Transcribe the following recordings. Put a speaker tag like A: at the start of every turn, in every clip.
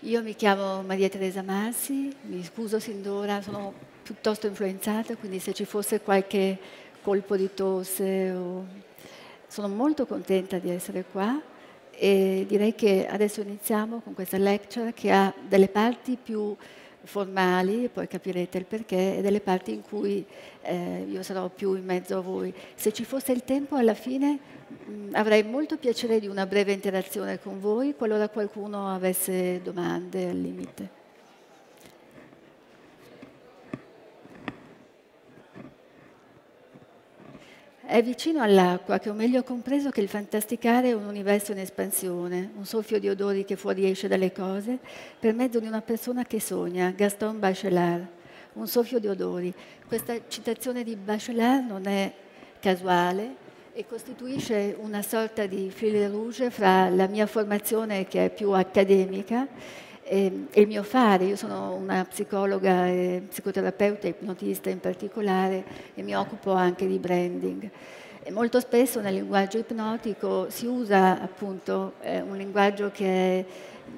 A: Io mi chiamo Maria Teresa Massi, mi scuso sin d'ora, sono piuttosto influenzata, quindi se ci fosse qualche colpo di tosse o... sono molto contenta di essere qua e direi che adesso iniziamo con questa lecture che ha delle parti più formali, poi capirete il perché, e delle parti in cui eh, io sarò più in mezzo a voi. Se ci fosse il tempo, alla fine mh, mm, avrei molto piacere di una breve interazione con voi, qualora qualcuno avesse domande al limite. È vicino all'acqua che ho meglio compreso che il fantasticare è un universo in espansione, un soffio di odori che fuoriesce dalle cose per mezzo di una persona che sogna, Gaston Bachelard. Un soffio di odori. Questa citazione di Bachelard non è casuale e costituisce una sorta di fil rouge fra la mia formazione che è più accademica e, il mio fare. Io sono una psicologa, e psicoterapeuta, ipnotista in particolare e mi occupo anche di branding. E molto spesso nel linguaggio ipnotico si usa appunto eh, un linguaggio che è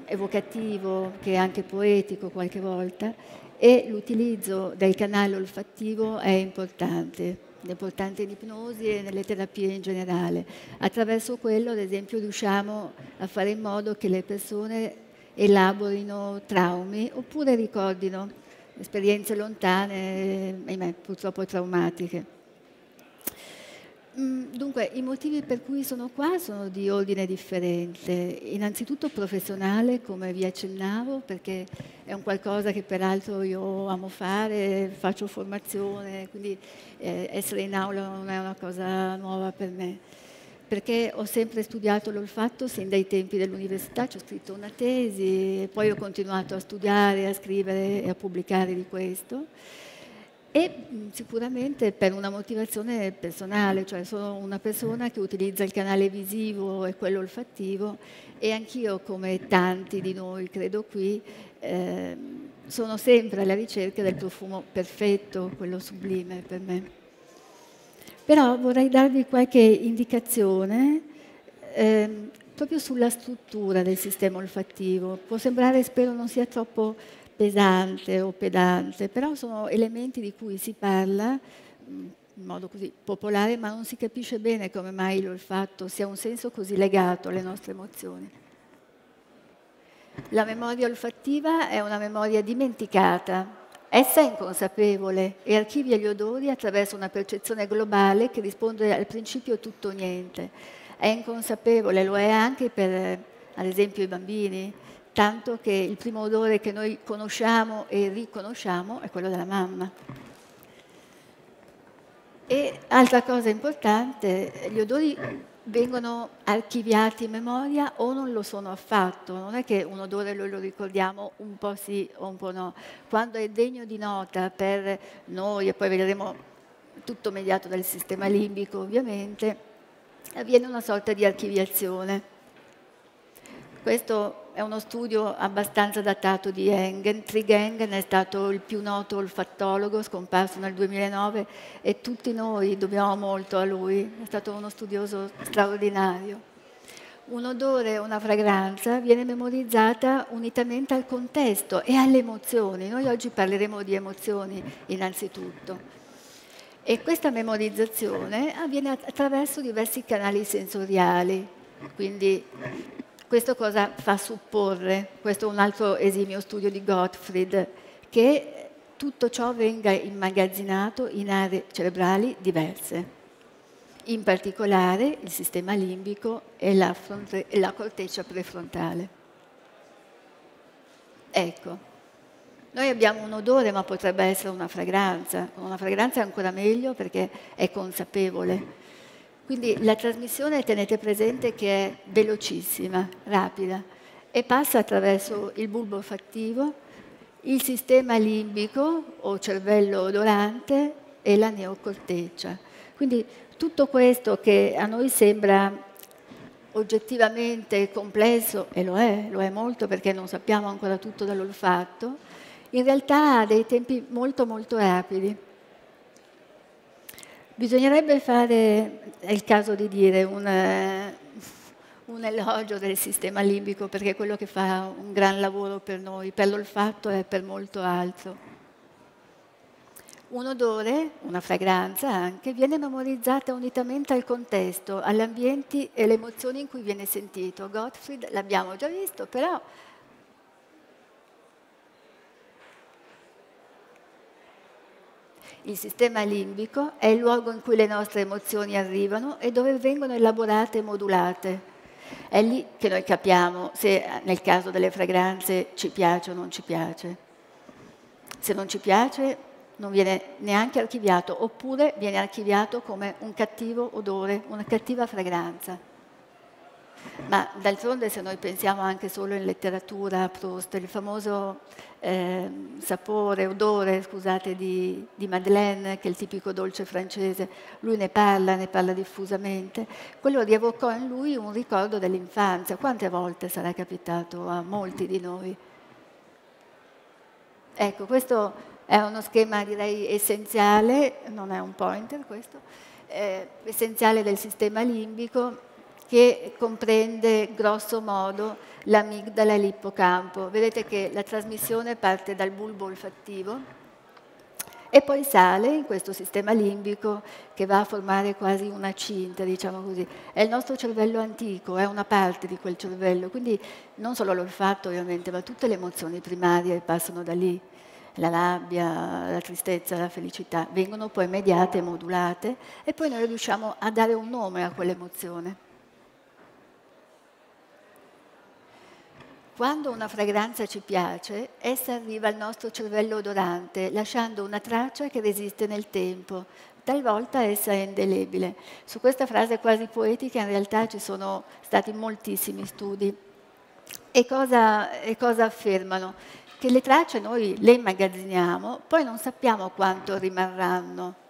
A: evocativo, che è anche poetico qualche volta e l'utilizzo del canale olfattivo è importante, importante in ipnosi e nelle terapie in generale. Attraverso quello, ad esempio, riusciamo a fare in modo che le persone elaborino traumi oppure ricordino esperienze lontane, ahimè, purtroppo traumatiche. Mm, dunque, i motivi per cui sono qua sono di ordine differente. Innanzitutto professionale, come vi accennavo, perché è un qualcosa che peraltro io amo fare, faccio formazione, quindi eh, essere in aula non è una cosa nuova per me perché ho sempre studiato l'olfatto sin dai tempi dell'università, ci ho scritto una tesi, poi ho continuato a studiare, a scrivere e a pubblicare di questo. E sicuramente per una motivazione personale, cioè sono una persona che utilizza il canale visivo e quello olfattivo e anch'io, come tanti di noi, credo qui, eh, sono sempre alla ricerca del profumo perfetto, quello sublime per me. Però vorrei darvi qualche indicazione eh, proprio sulla struttura del sistema olfattivo. Può sembrare, spero non sia troppo pesante o pedante, però sono elementi di cui si parla in modo così popolare, ma non si capisce bene come mai l'olfatto sia un senso così legato alle nostre emozioni. La memoria olfattiva è una memoria dimenticata, Essa è inconsapevole e archivia gli odori attraverso una percezione globale che risponde al principio tutto o niente. È inconsapevole, lo è anche per, ad esempio, i bambini, tanto che il primo odore che noi conosciamo e riconosciamo è quello della mamma. E altra cosa importante, gli odori vengono archiviati in memoria o non lo sono affatto. Non è che un odore noi lo ricordiamo un po' sì o un po' no. Quando è degno di nota per noi, e poi vedremo tutto mediato dal sistema limbico ovviamente, avviene una sorta di archiviazione. Questo è uno studio abbastanza datato di Engen. Trig Engen è stato il più noto olfattologo, scomparso nel 2009 e tutti noi dobbiamo molto a lui, è stato uno studioso straordinario. Un odore una fragranza viene memorizzata unitamente al contesto e alle emozioni. Noi oggi parleremo di emozioni innanzitutto. E questa memorizzazione avviene attraverso diversi canali sensoriali, quindi questo cosa fa supporre? Questo è un altro esimio studio di Gottfried, che tutto ciò venga immagazzinato in aree cerebrali diverse, in particolare il sistema limbico e la, fronte- e la corteccia prefrontale. Ecco, noi abbiamo un odore, ma potrebbe essere una fragranza. Una fragranza è ancora meglio perché è consapevole. Quindi la trasmissione tenete presente che è velocissima, rapida e passa attraverso il bulbo olfattivo, il sistema limbico o cervello odorante e la neocorteccia. Quindi tutto questo che a noi sembra oggettivamente complesso, e lo è, lo è molto perché non sappiamo ancora tutto dall'olfatto, in realtà ha dei tempi molto molto rapidi. Bisognerebbe fare, è il caso di dire, un, un elogio del sistema limbico perché è quello che fa un gran lavoro per noi, per l'olfatto e per molto altro. Un odore, una fragranza anche, viene memorizzata unitamente al contesto, agli ambienti e alle emozioni in cui viene sentito. Gottfried l'abbiamo già visto, però Il sistema limbico è il luogo in cui le nostre emozioni arrivano e dove vengono elaborate e modulate. È lì che noi capiamo se nel caso delle fragranze ci piace o non ci piace. Se non ci piace non viene neanche archiviato, oppure viene archiviato come un cattivo odore, una cattiva fragranza. Ma d'altronde se noi pensiamo anche solo in letteratura a Proust, il famoso eh, sapore, odore, scusate, di, di, Madeleine, che è il tipico dolce francese, lui ne parla, ne parla diffusamente, quello rievocò in lui un ricordo dell'infanzia. Quante volte sarà capitato a molti di noi? Ecco, questo è uno schema direi essenziale, non è un pointer questo, eh, essenziale del sistema limbico che comprende grosso modo l'amigdala e l'ippocampo. Vedete che la trasmissione parte dal bulbo olfattivo e poi sale in questo sistema limbico che va a formare quasi una cinta, diciamo così. È il nostro cervello antico, è una parte di quel cervello, quindi non solo l'olfatto ovviamente, ma tutte le emozioni primarie passano da lì la rabbia, la tristezza, la felicità, vengono poi mediate modulate e poi noi riusciamo a dare un nome a quell'emozione. Quando una fragranza ci piace, essa arriva al nostro cervello odorante, lasciando una traccia che resiste nel tempo. Talvolta essa è indelebile. Su questa frase quasi poetica in realtà ci sono stati moltissimi studi. E cosa, e cosa affermano? che le tracce noi le immagazziniamo, poi non sappiamo quanto rimarranno.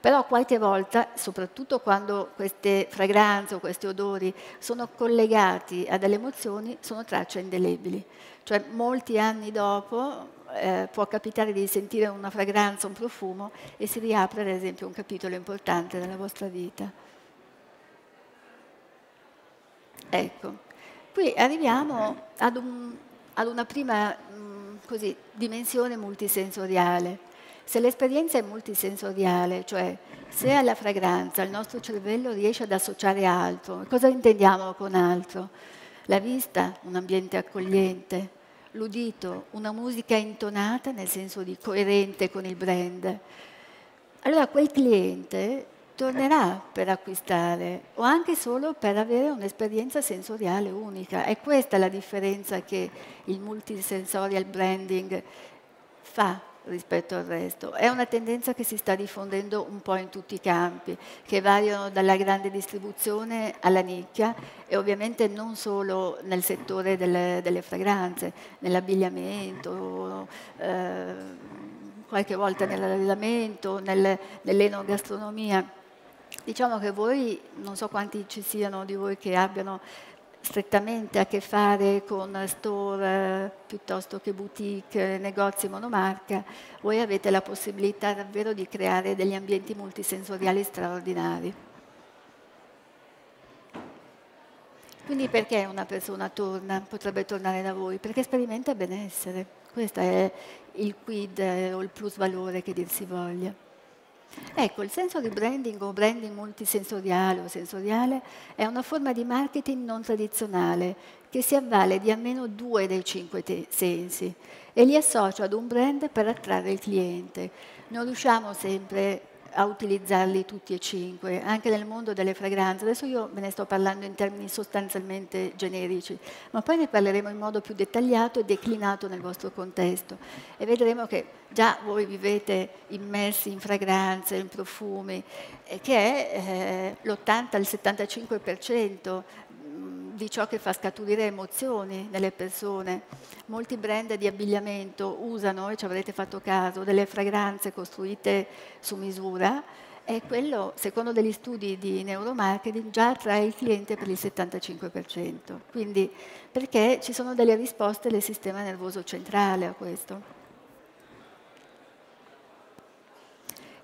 A: Però qualche volta, soprattutto quando queste fragranze o questi odori sono collegati a delle emozioni, sono tracce indelebili. Cioè molti anni dopo eh, può capitare di sentire una fragranza, un profumo e si riapre ad esempio un capitolo importante della vostra vita. Ecco, qui arriviamo ad, un, ad una prima così, dimensione multisensoriale. Se l'esperienza è multisensoriale, cioè se alla fragranza il nostro cervello riesce ad associare altro, cosa intendiamo con altro? La vista, un ambiente accogliente, l'udito, una musica intonata nel senso di coerente con il brand. Allora quel cliente tornerà per acquistare o anche solo per avere un'esperienza sensoriale unica. È questa la differenza che il multisensorial branding fa rispetto al resto. È una tendenza che si sta diffondendo un po' in tutti i campi, che variano dalla grande distribuzione alla nicchia e ovviamente non solo nel settore delle, delle fragranze, nell'abbigliamento, eh, qualche volta nell'allenamento, nel, nell'enogastronomia. Diciamo che voi, non so quanti ci siano di voi che abbiano strettamente a che fare con store eh, piuttosto che boutique, negozi monomarca, voi avete la possibilità davvero di creare degli ambienti multisensoriali straordinari. Quindi perché una persona torna, potrebbe tornare da voi? Perché sperimenta benessere. Questo è il quid eh, o il plus valore che dir si voglia. Ecco, il senso di branding o branding multisensoriale o sensoriale è una forma di marketing non tradizionale che si avvale di almeno due dei cinque sensi e li associa ad un brand per attrarre il cliente. Non riusciamo sempre a utilizzarli tutti e cinque, anche nel mondo delle fragranze. Adesso io ve ne sto parlando in termini sostanzialmente generici, ma poi ne parleremo in modo più dettagliato e declinato nel vostro contesto e vedremo che già voi vivete immersi in fragranze, in profumi, che è eh, l'80 al 75% di ciò che fa scaturire emozioni nelle persone. Molti brand di abbigliamento usano, e ci avrete fatto caso, delle fragranze costruite su misura e quello, secondo degli studi di neuromarketing, già attrae il cliente per il 75%. Quindi perché ci sono delle risposte del sistema nervoso centrale a questo.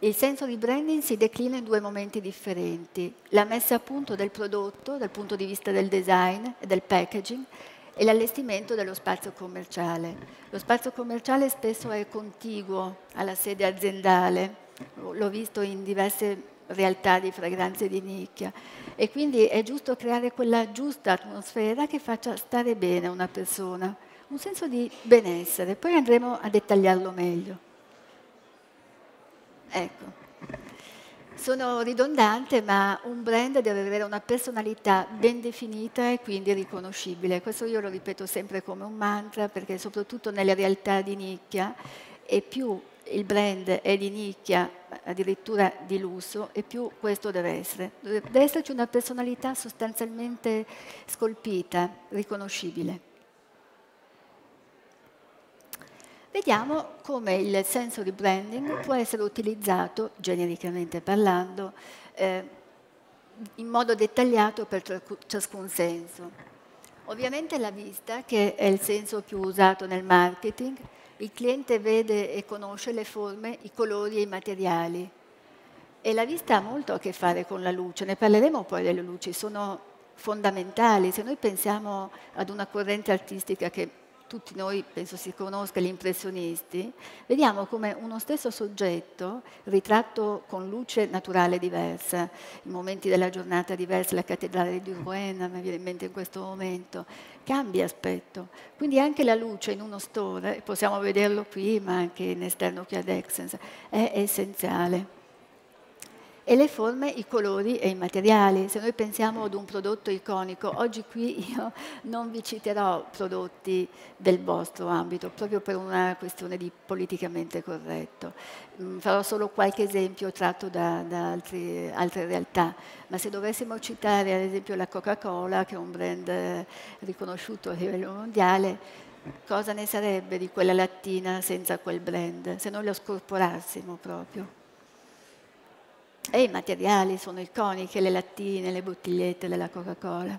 A: Il senso di branding si declina in due momenti differenti. La messa a punto del prodotto dal punto di vista del design e del packaging e l'allestimento dello spazio commerciale. Lo spazio commerciale spesso è contiguo alla sede aziendale, l'ho visto in diverse realtà di fragranze di nicchia e quindi è giusto creare quella giusta atmosfera che faccia stare bene una persona, un senso di benessere, poi andremo a dettagliarlo meglio. Ecco. Sono ridondante, ma un brand deve avere una personalità ben definita e quindi riconoscibile. Questo io lo ripeto sempre come un mantra, perché soprattutto nelle realtà di nicchia, e più il brand è di nicchia, addirittura di lusso, e più questo deve essere. Deve esserci una personalità sostanzialmente scolpita, riconoscibile. Vediamo come il senso di branding può essere utilizzato, genericamente parlando, eh, in modo dettagliato per ciascun senso. Ovviamente la vista, che è il senso più usato nel marketing, il cliente vede e conosce le forme, i colori e i materiali. E la vista ha molto a che fare con la luce, ne parleremo poi delle luci, sono fondamentali. Se noi pensiamo ad una corrente artistica che tutti noi penso si conosca, gli impressionisti, vediamo come uno stesso soggetto, ritratto con luce naturale diversa, in momenti della giornata diversi, la cattedrale di Rouen mi viene in mente in questo momento, cambia aspetto. Quindi anche la luce in uno store, possiamo vederlo qui, ma anche in esterno qui ad Exens, è essenziale e le forme, i colori e i materiali. Se noi pensiamo ad un prodotto iconico, oggi qui io non vi citerò prodotti del vostro ambito, proprio per una questione di politicamente corretto. Mm, farò solo qualche esempio tratto da, da altri, altre realtà, ma se dovessimo citare ad esempio la Coca-Cola, che è un brand riconosciuto a livello mondiale, cosa ne sarebbe di quella lattina senza quel brand, se noi lo scorporassimo proprio? E i materiali sono iconiche, le lattine, le bottigliette della Coca-Cola.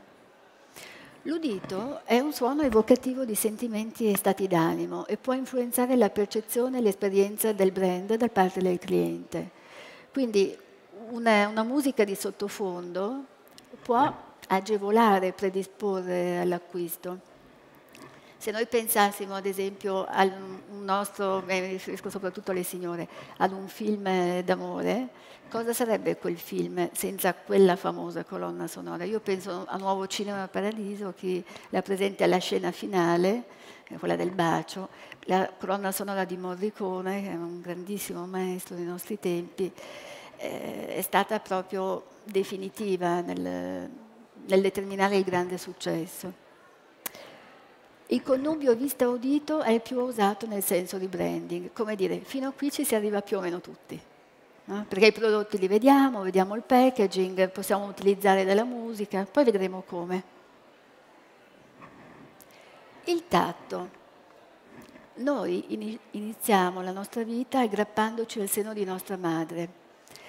A: L'udito è un suono evocativo di sentimenti e stati d'animo e può influenzare la percezione e l'esperienza del brand da parte del cliente. Quindi una, una musica di sottofondo può agevolare, predisporre all'acquisto. Se noi pensassimo ad esempio a un nostro, mi riferisco soprattutto alle signore, ad un film d'amore, cosa sarebbe quel film senza quella famosa colonna sonora? Io penso a Nuovo Cinema Paradiso, che la presente alla scena finale, quella del bacio, la colonna sonora di Morricone, che è un grandissimo maestro dei nostri tempi, eh, è stata proprio definitiva nel, nel determinare il grande successo. Il connubio vista-udito è il più usato nel senso di branding, come dire, fino a qui ci si arriva più o meno tutti? Perché i prodotti li vediamo, vediamo il packaging, possiamo utilizzare della musica, poi vedremo come. Il tatto. Noi iniziamo la nostra vita aggrappandoci al seno di nostra madre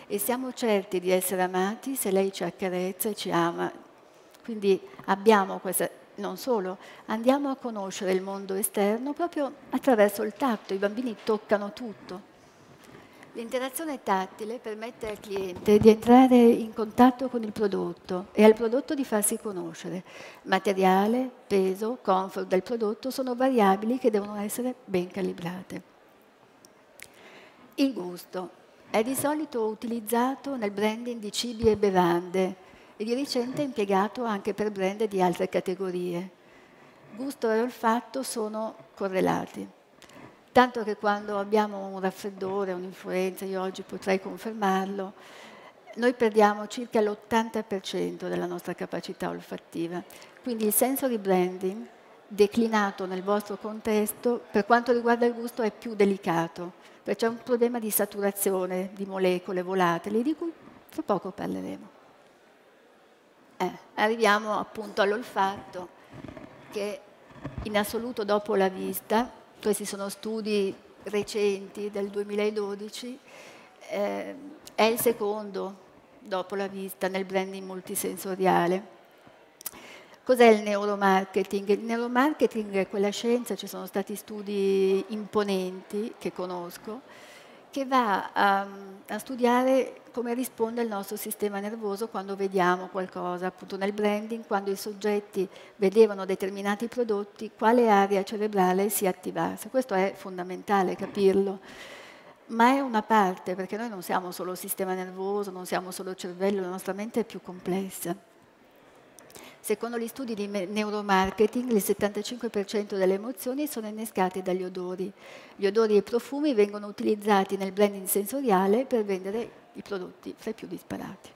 A: e siamo certi di essere amati se lei ci accarezza e ci ama. Quindi abbiamo questa non solo, andiamo a conoscere il mondo esterno proprio attraverso il tatto, i bambini toccano tutto. L'interazione tattile permette al cliente di entrare in contatto con il prodotto e al prodotto di farsi conoscere. Materiale, peso, comfort del prodotto sono variabili che devono essere ben calibrate. Il gusto è di solito utilizzato nel branding di cibi e bevande, e di recente impiegato anche per brand di altre categorie. Gusto e olfatto sono correlati, tanto che quando abbiamo un raffreddore, un'influenza, io oggi potrei confermarlo, noi perdiamo circa l'80% della nostra capacità olfattiva. Quindi il senso di branding declinato nel vostro contesto, per quanto riguarda il gusto, è più delicato, perché c'è un problema di saturazione di molecole volatili, di cui tra poco parleremo. Eh, arriviamo appunto all'olfatto che in assoluto dopo la vista, questi sono studi recenti del 2012, eh, è il secondo dopo la vista nel branding multisensoriale. Cos'è il neuromarketing? Il neuromarketing è quella scienza, ci sono stati studi imponenti che conosco, che va a, a, studiare come risponde il nostro sistema nervoso quando vediamo qualcosa. Appunto nel branding, quando i soggetti vedevano determinati prodotti, quale area cerebrale si attivasse. Questo è fondamentale capirlo. Ma è una parte, perché noi non siamo solo sistema nervoso, non siamo solo cervello, la nostra mente è più complessa. Secondo gli studi di neuromarketing, il 75% delle emozioni sono innescate dagli odori. Gli odori e i profumi vengono utilizzati nel branding sensoriale per vendere i prodotti fra i più disparati.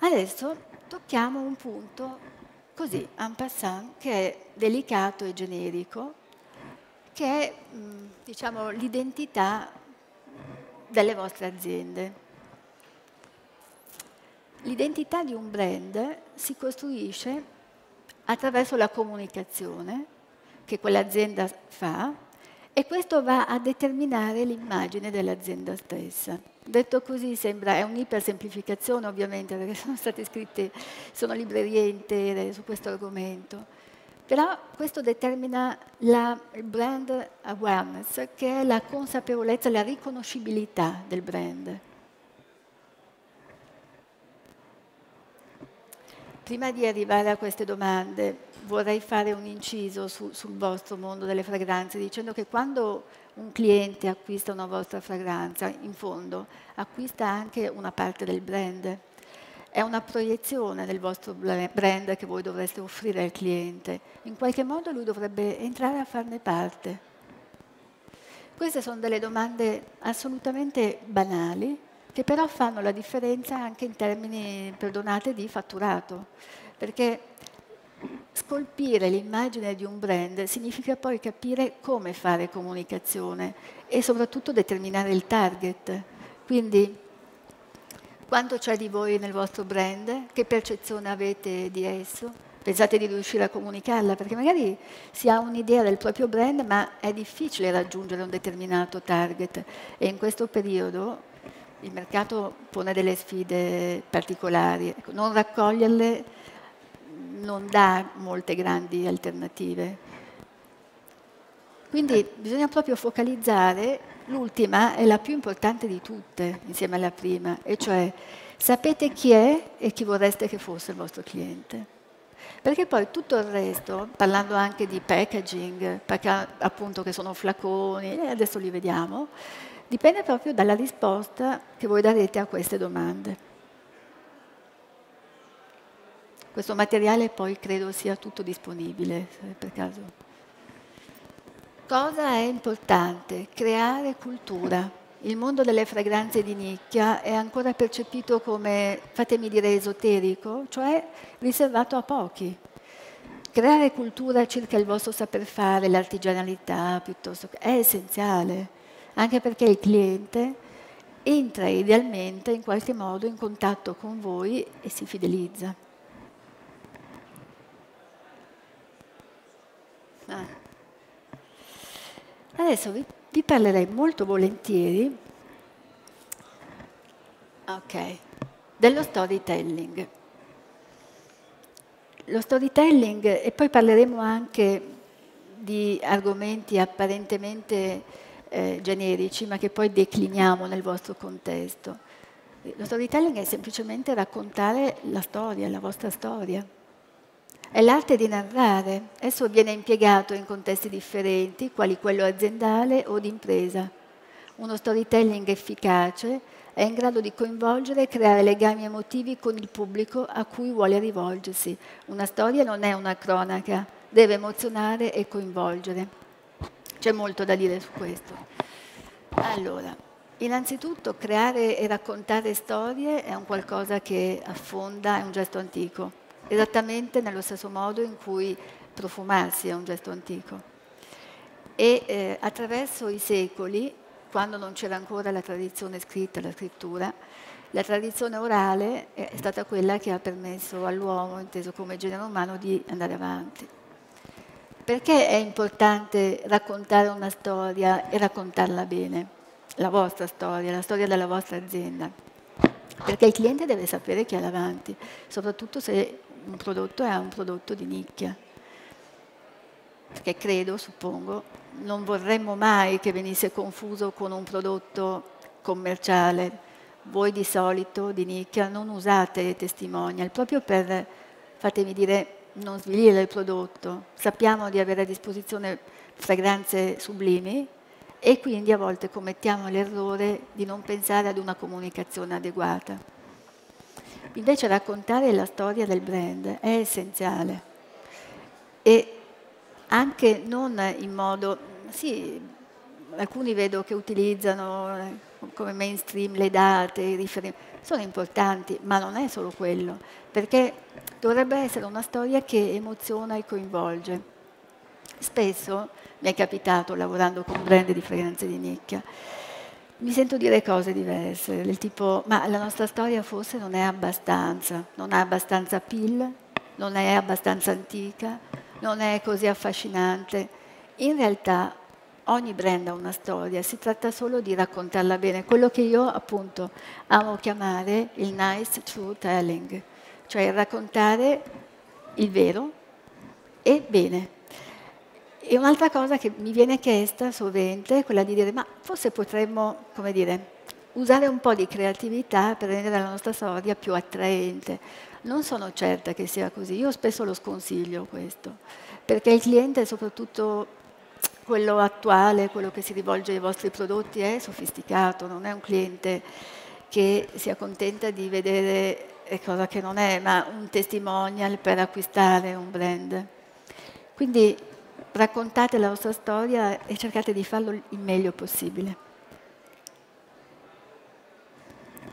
A: Adesso tocchiamo un punto così, en passant, che è delicato e generico, che è diciamo, l'identità delle vostre aziende. L'identità di un brand si costruisce attraverso la comunicazione che quell'azienda fa e questo va a determinare l'immagine dell'azienda stessa. Detto così sembra, è un'ipersemplificazione ovviamente perché sono state scritte, sono librerie intere su questo argomento, però questo determina la brand awareness che è la consapevolezza, la riconoscibilità del brand. Prima di arrivare a queste domande vorrei fare un inciso su, sul vostro mondo delle fragranze dicendo che quando un cliente acquista una vostra fragranza, in fondo acquista anche una parte del brand. È una proiezione del vostro brand che voi dovreste offrire al cliente. In qualche modo lui dovrebbe entrare a farne parte. Queste sono delle domande assolutamente banali, che però fanno la differenza anche in termini, perdonate, di fatturato, perché scolpire l'immagine di un brand significa poi capire come fare comunicazione e soprattutto determinare il target. Quindi quanto c'è di voi nel vostro brand, che percezione avete di esso, pensate di riuscire a comunicarla, perché magari si ha un'idea del proprio brand, ma è difficile raggiungere un determinato target. E in questo periodo il mercato pone delle sfide particolari, ecco, non raccoglierle non dà molte grandi alternative. Quindi bisogna proprio focalizzare, l'ultima è la più importante di tutte insieme alla prima, e cioè sapete chi è e chi vorreste che fosse il vostro cliente. Perché poi tutto il resto, parlando anche di packaging, perché appunto che sono flaconi, e adesso li vediamo, dipende proprio dalla risposta che voi darete a queste domande. Questo materiale poi credo sia tutto disponibile, per caso. Cosa è importante? Creare cultura. Il mondo delle fragranze di nicchia è ancora percepito come, fatemi dire, esoterico, cioè riservato a pochi. Creare cultura circa il vostro saper fare, l'artigianalità, piuttosto è essenziale anche perché il cliente entra idealmente in qualche modo in contatto con voi e si fidelizza. Adesso vi, vi, parlerei molto volentieri okay, dello storytelling. Lo storytelling, e poi parleremo anche di argomenti apparentemente eh, generici, ma che poi decliniamo nel vostro contesto. Lo storytelling è semplicemente raccontare la storia, la vostra storia. È l'arte di narrare. Esso viene impiegato in contesti differenti, quali quello aziendale o di impresa. Uno storytelling efficace è in grado di coinvolgere e creare legami emotivi con il pubblico a cui vuole rivolgersi. Una storia non è una cronaca, deve emozionare e coinvolgere. C'è molto da dire su questo. Allora, innanzitutto creare e raccontare storie è un qualcosa che affonda, è un gesto antico, esattamente nello stesso modo in cui profumarsi è un gesto antico. E eh, attraverso i secoli, quando non c'era ancora la tradizione scritta, la scrittura, la tradizione orale è stata quella che ha permesso all'uomo, inteso come genere umano, di andare avanti. Perché è importante raccontare una storia e raccontarla bene? La vostra storia, la storia della vostra azienda. Perché il cliente deve sapere chi ha davanti, soprattutto se un prodotto è un prodotto di nicchia. perché credo, suppongo, non vorremmo mai che venisse confuso con un prodotto commerciale. Voi di solito, di nicchia, non usate testimonial proprio per, fatemi dire, non svilire il prodotto. Sappiamo di avere a disposizione fragranze sublimi e quindi a volte commettiamo l'errore di non pensare ad una comunicazione adeguata. Invece raccontare la storia del brand è essenziale e anche non in modo, sì, alcuni vedo che utilizzano eh, come mainstream le date, i riferimenti, sono importanti, ma non è solo quello, perché dovrebbe essere una storia che emoziona e coinvolge. Spesso mi è capitato lavorando con brand di fragranze di nicchia, mi sento dire cose diverse, del tipo, ma la nostra storia forse non è abbastanza, non è abbastanza pill, non è abbastanza antica, non è così affascinante. In realtà ogni brand ha una storia, si tratta solo di raccontarla bene, quello che io appunto amo chiamare il nice true telling, cioè raccontare il vero e bene. E un'altra cosa che mi viene chiesta sovente è quella di dire, ma forse potremmo, come dire, usare un po' di creatività per rendere la nostra storia più attraente. Non sono certa che sia così, io spesso lo sconsiglio questo, perché il cliente, soprattutto quello attuale, quello che si rivolge ai vostri prodotti, è sofisticato, non è un cliente che si accontenta di vedere cosa che non è, ma un testimonial per acquistare un brand. Quindi raccontate la vostra storia e cercate di farlo il meglio possibile.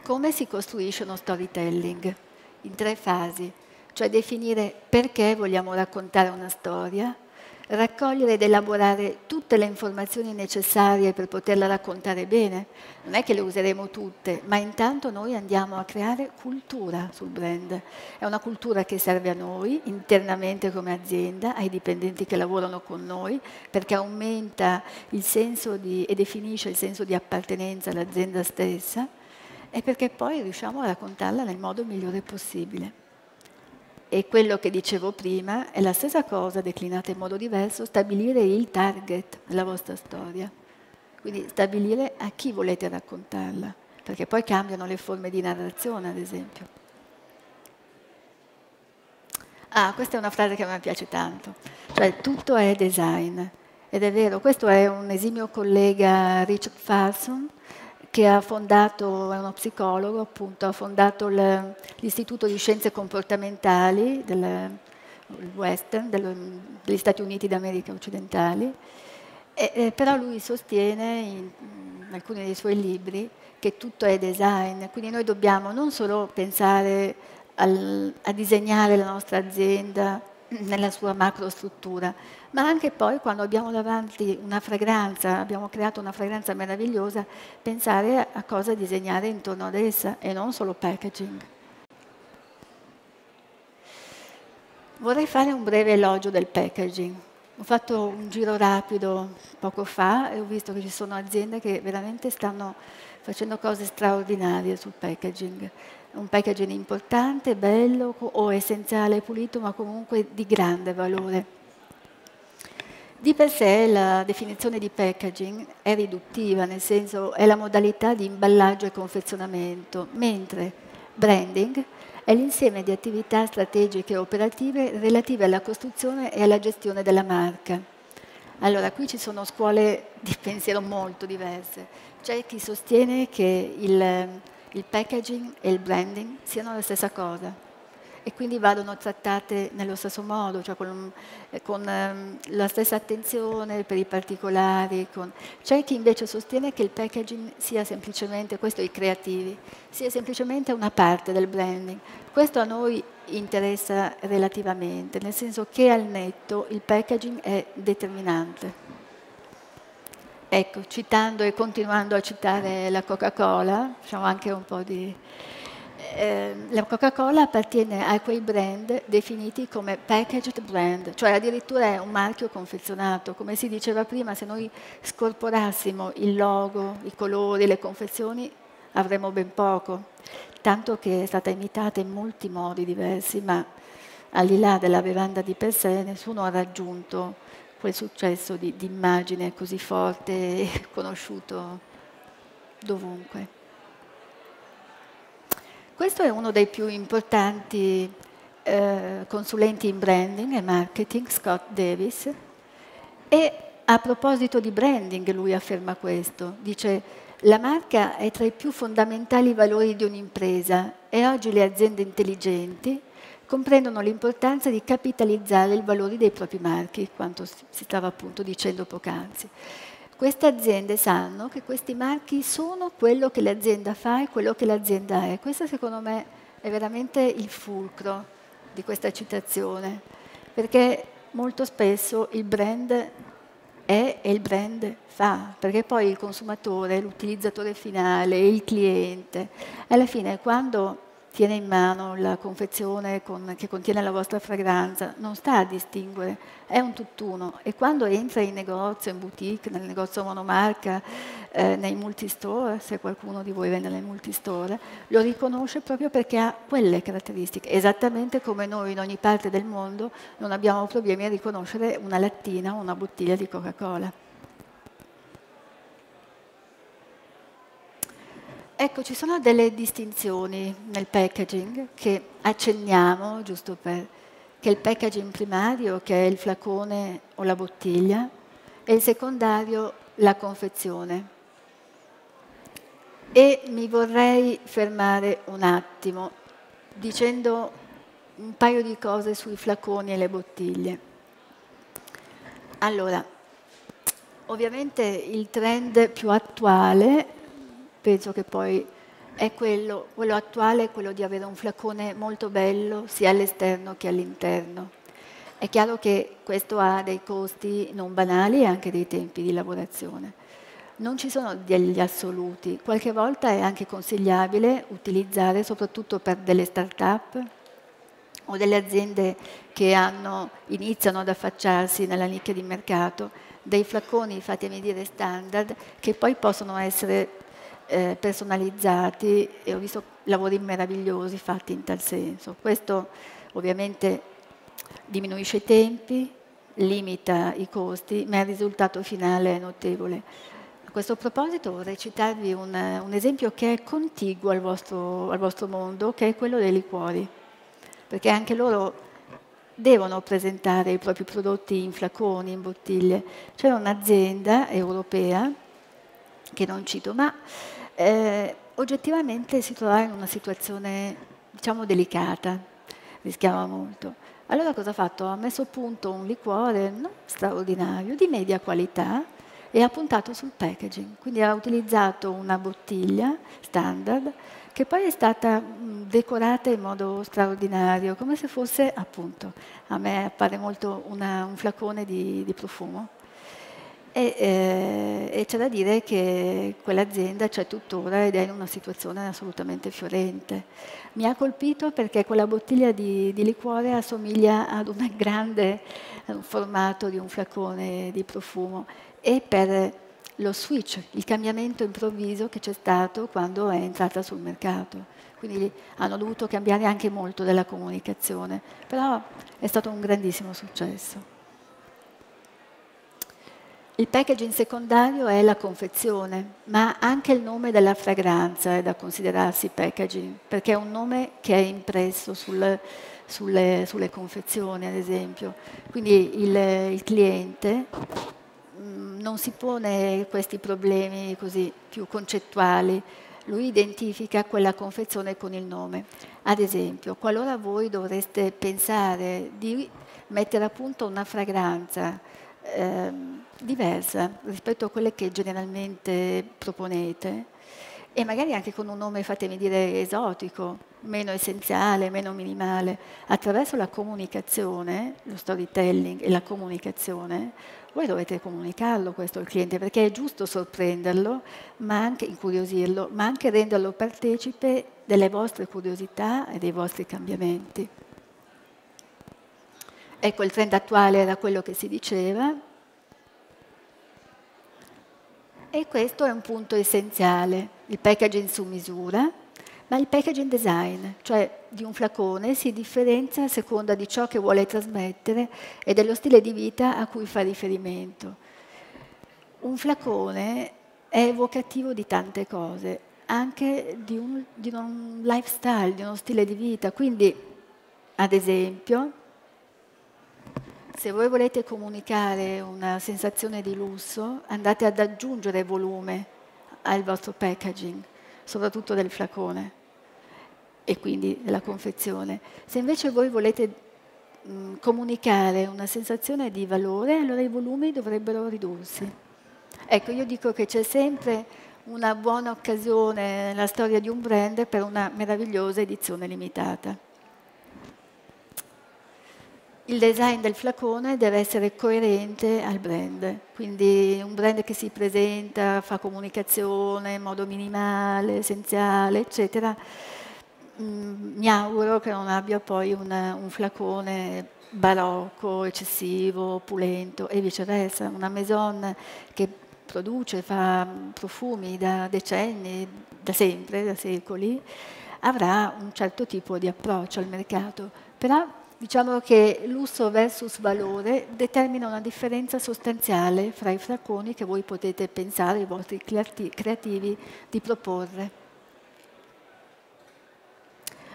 A: Come si costruisce uno storytelling? In tre fasi, cioè definire perché vogliamo raccontare una storia, raccogliere ed elaborare tutte le informazioni necessarie per poterla raccontare bene. Non è che le useremo tutte, ma intanto noi andiamo a creare cultura sul brand. È una cultura che serve a noi internamente come azienda, ai dipendenti che lavorano con noi, perché aumenta il senso di, e definisce il senso di appartenenza all'azienda stessa e perché poi riusciamo a raccontarla nel modo migliore possibile. E quello che dicevo prima è la stessa cosa declinata in modo diverso, stabilire il target della vostra storia. Quindi stabilire a chi volete raccontarla, perché poi cambiano le forme di narrazione, ad esempio. Ah, questa è una frase che a me piace tanto, cioè tutto è design. Ed è vero, questo è un esimio collega Richard Farson, che ha fondato, è uno psicologo appunto, ha fondato l'Istituto di Scienze Comportamentali del Western, degli Stati Uniti d'America occidentali, e, e, però lui sostiene in, in alcuni dei suoi libri che tutto è design, quindi noi dobbiamo non solo pensare al, a disegnare la nostra azienda nella sua macrostruttura, ma anche poi quando abbiamo davanti una fragranza, abbiamo creato una fragranza meravigliosa, pensare a cosa disegnare intorno ad essa e non solo packaging. Vorrei fare un breve elogio del packaging. Ho fatto un giro rapido poco fa e ho visto che ci sono aziende che veramente stanno facendo cose straordinarie sul packaging. Un packaging importante, bello o essenziale, pulito, ma comunque di grande valore. Di per sé la definizione di packaging è riduttiva, nel senso è la modalità di imballaggio e confezionamento, mentre branding è l'insieme di attività strategiche e operative relative alla costruzione e alla gestione della marca. Allora, qui ci sono scuole di pensiero molto diverse. C'è chi sostiene che il, il packaging e il branding siano la stessa cosa, e quindi vadano trattate nello stesso modo, cioè con, eh, con ehm, la stessa attenzione per i particolari. Con... C'è chi invece sostiene che il packaging sia semplicemente, questo i creativi, sia semplicemente una parte del branding. Questo a noi interessa relativamente, nel senso che al netto il packaging è determinante. Ecco, citando e continuando a citare la Coca-Cola, facciamo anche un po' di eh, la Coca-Cola appartiene a quei brand definiti come packaged brand, cioè addirittura è un marchio confezionato. Come si diceva prima, se noi scorporassimo il logo, i colori, le confezioni, avremmo ben poco. Tanto che è stata imitata in molti modi diversi, ma al di là della bevanda di per sé, nessuno ha raggiunto quel successo di, di immagine così forte e conosciuto dovunque. Questo è uno dei più importanti eh, consulenti in branding e marketing, Scott Davis, e a proposito di branding lui afferma questo, dice la marca è tra i più fondamentali valori di un'impresa e oggi le aziende intelligenti comprendono l'importanza di capitalizzare il valore dei propri marchi, quanto si stava appunto dicendo poc'anzi. Queste aziende sanno che questi marchi sono quello che l'azienda fa e quello che l'azienda è. Questo secondo me è veramente il fulcro di questa citazione, perché molto spesso il brand è e il brand fa, perché poi il consumatore, l'utilizzatore finale, il cliente, alla fine quando tiene in mano la confezione con, che contiene la vostra fragranza, non sta a distinguere, è un tutt'uno e quando entra in negozio, in boutique, nel negozio monomarca, eh, nei multistore, se qualcuno di voi vende nei multistore, lo riconosce proprio perché ha quelle caratteristiche, esattamente come noi in ogni parte del mondo non abbiamo problemi a riconoscere una lattina o una bottiglia di Coca-Cola. Ecco, ci sono delle distinzioni nel packaging che accenniamo, giusto per che il packaging primario, che è il flacone o la bottiglia, e il secondario, la confezione. E mi vorrei fermare un attimo dicendo un paio di cose sui flaconi e le bottiglie. Allora, ovviamente il trend più attuale penso che poi è quello, quello attuale è quello di avere un flacone molto bello sia all'esterno che all'interno. È chiaro che questo ha dei costi non banali e anche dei tempi di lavorazione. Non ci sono degli assoluti, qualche volta è anche consigliabile utilizzare soprattutto per delle start-up o delle aziende che hanno, iniziano ad affacciarsi nella nicchia di mercato, dei flaconi, fatemi dire, standard, che poi possono essere eh, personalizzati e ho visto lavori meravigliosi fatti in tal senso. Questo ovviamente diminuisce i tempi, limita i costi, ma il risultato finale è notevole. A questo proposito vorrei citarvi un, un esempio che è contiguo al vostro, al vostro mondo, che è quello dei liquori, perché anche loro devono presentare i propri prodotti in flaconi, in bottiglie. C'è un'azienda europea, che non cito, ma eh, oggettivamente si trovava in una situazione, diciamo, delicata, rischiava molto. Allora cosa ha fatto? Ha messo a punto un liquore no, straordinario, di media qualità, e ha puntato sul packaging. Quindi ha utilizzato una bottiglia standard che poi è stata decorata in modo straordinario, come se fosse, appunto, a me appare molto una, un flacone di, di profumo. E, eh, e, c'è da dire che quell'azienda c'è tuttora ed è in una situazione assolutamente fiorente. Mi ha colpito perché quella bottiglia di, di liquore assomiglia ad un grande formato di un flacone di profumo e per lo switch, il cambiamento improvviso che c'è stato quando è entrata sul mercato. Quindi hanno dovuto cambiare anche molto della comunicazione, però è stato un grandissimo successo. Il packaging secondario è la confezione, ma anche il nome della fragranza è da considerarsi packaging, perché è un nome che è impresso sul, sulle, sulle, confezioni, ad esempio. Quindi il, il cliente mh, mm, non si pone questi problemi così più concettuali, lui identifica quella confezione con il nome. Ad esempio, qualora voi dovreste pensare di mettere a punto una fragranza, ehm, diversa rispetto a quelle che generalmente proponete e magari anche con un nome, fatemi dire, esotico, meno essenziale, meno minimale. Attraverso la comunicazione, lo storytelling e la comunicazione, voi dovete comunicarlo questo al cliente perché è giusto sorprenderlo, ma anche incuriosirlo, ma anche renderlo partecipe delle vostre curiosità e dei vostri cambiamenti. Ecco, il trend attuale era quello che si diceva, e questo è un punto essenziale, il packaging su misura, Ma il packaging design, cioè di un flacone, si differenzia a seconda di ciò che vuole trasmettere e dello stile di vita a cui fa riferimento. Un flacone è evocativo di tante cose, anche di un, di un lifestyle, di uno stile di vita. Quindi, ad esempio, se voi volete comunicare una sensazione di lusso, andate ad aggiungere volume al vostro packaging, soprattutto del flacone e quindi della confezione. Se invece voi volete mh, comunicare una sensazione di valore, allora i volumi dovrebbero ridursi. Ecco, io dico che c'è sempre una buona occasione nella storia di un brand per una meravigliosa edizione limitata. Il design del flacone deve essere coerente al brand, quindi un brand che si presenta, fa comunicazione in modo minimale, essenziale, eccetera, mm, mi auguro che non abbia poi una, un flacone barocco, eccessivo, opulento e viceversa. Una maison che produce, fa profumi da decenni, da sempre, da secoli, avrà un certo tipo di approccio al mercato. Però Diciamo che lusso versus valore determina una differenza sostanziale fra i flaconi che voi potete pensare, i vostri creativi, di proporre.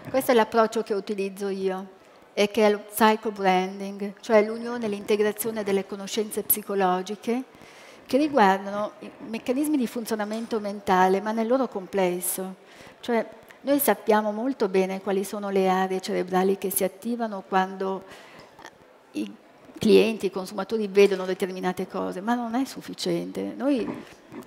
A: Questo è l'approccio che utilizzo io e che è lo psycho-branding, cioè l'unione e l'integrazione delle conoscenze psicologiche che riguardano i meccanismi di funzionamento mentale, ma nel loro complesso. Cioè, noi sappiamo molto bene quali sono le aree cerebrali che si attivano quando i clienti, i consumatori vedono determinate cose, ma non è sufficiente. Noi,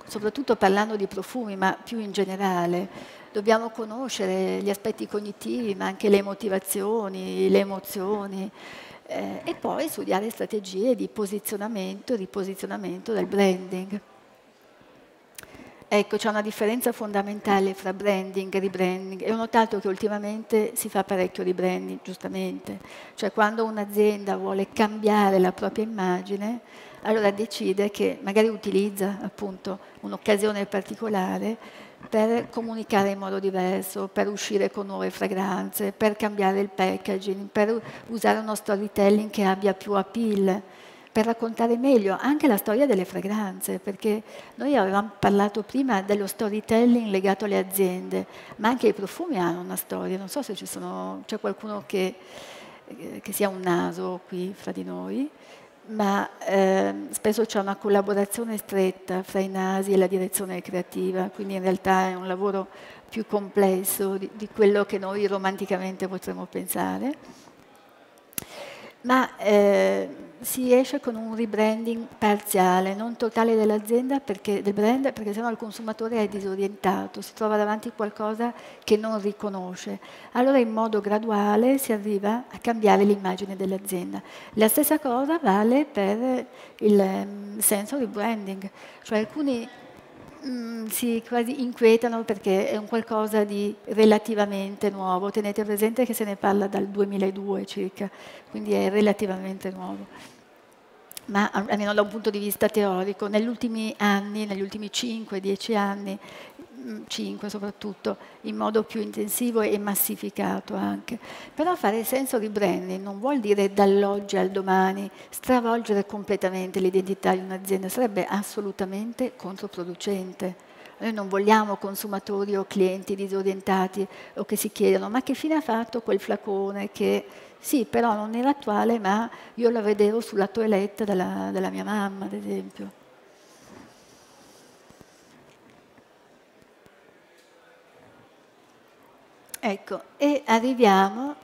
A: soprattutto parlando di profumi, ma più in generale, dobbiamo conoscere gli aspetti cognitivi, ma anche le motivazioni, le emozioni, eh, e poi studiare strategie di posizionamento e riposizionamento del branding. Ecco, c'è una differenza fondamentale fra branding e rebranding e ho notato che ultimamente si fa parecchio rebranding, giustamente. Cioè quando un'azienda vuole cambiare la propria immagine, allora decide che magari utilizza appunto un'occasione particolare per comunicare in modo diverso, per uscire con nuove fragranze, per cambiare il packaging, per usare uno storytelling che abbia più appeal per raccontare meglio anche la storia delle fragranze, perché noi avevamo parlato prima dello storytelling legato alle aziende, ma anche i profumi hanno una storia. Non so se c'è qualcuno che, eh, che, sia un naso qui fra di noi, ma eh, spesso c'è una collaborazione stretta fra i nasi e la direzione creativa, quindi in realtà è un lavoro più complesso di, di quello che noi romanticamente potremmo pensare. Ma eh, si esce con un rebranding parziale, non totale dell'azienda, perché, del brand, perché sennò il consumatore è disorientato, si trova davanti a qualcosa che non riconosce. Allora in modo graduale si arriva a cambiare l'immagine dell'azienda. La stessa cosa vale per il um, senso di branding, cioè alcuni mm, si quasi inquietano perché è un qualcosa di relativamente nuovo. Tenete presente che se ne parla dal 2002 circa, quindi è relativamente nuovo ma almeno da un punto di vista teorico, negli ultimi anni, negli ultimi 5-10 anni, 5 mm, soprattutto, in modo più intensivo e massificato anche. Però fare senso di branding non vuol dire dall'oggi al domani stravolgere completamente l'identità di un'azienda, sarebbe assolutamente controproducente. Noi non vogliamo consumatori o clienti disorientati o che si chiedono ma che fine ha fatto quel flacone che sì, però non era attuale, ma io la vedevo sulla toilette della, della mia mamma, ad esempio. Ecco, e arriviamo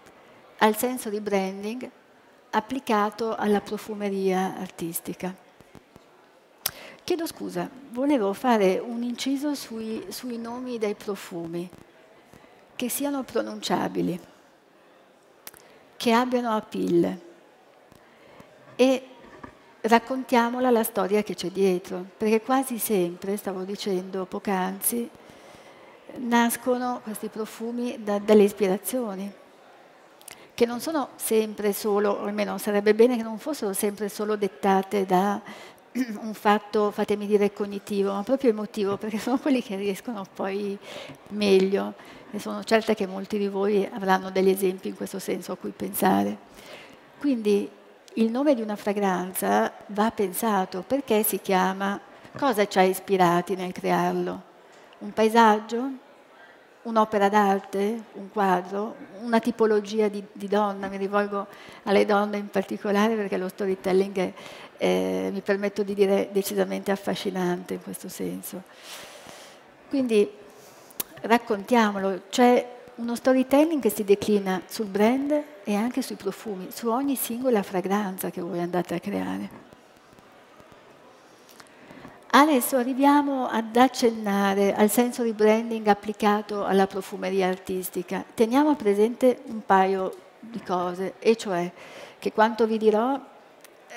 A: al senso di branding applicato alla profumeria artistica. Chiedo scusa, volevo fare un inciso sui, sui nomi dei profumi, che siano pronunciabili, che abbiano appeal e raccontiamola la storia che c'è dietro, perché quasi sempre, stavo dicendo poc'anzi, nascono questi profumi da, dalle ispirazioni, che non sono sempre solo, o almeno sarebbe bene che non fossero sempre solo dettate da un fatto, fatemi dire, cognitivo, ma proprio emotivo, perché sono quelli che riescono poi meglio e sono certa che molti di voi avranno degli esempi in questo senso a cui pensare. Quindi il nome di una fragranza va pensato perché si chiama, cosa ci ha ispirati nel crearlo? Un paesaggio? Un'opera d'arte? Un quadro? Una tipologia di, di donna? Mi rivolgo alle donne in particolare perché lo storytelling è, eh, mi permetto di dire, decisamente affascinante in questo senso. Quindi raccontiamolo, c'è uno storytelling che si declina sul brand e anche sui profumi, su ogni singola fragranza che voi andate a creare. Adesso arriviamo ad accennare al senso di branding applicato alla profumeria artistica. Teniamo presente un paio di cose, e cioè che quanto vi dirò